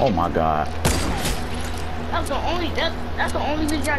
Oh my god. That's the only, that, that's the only reason I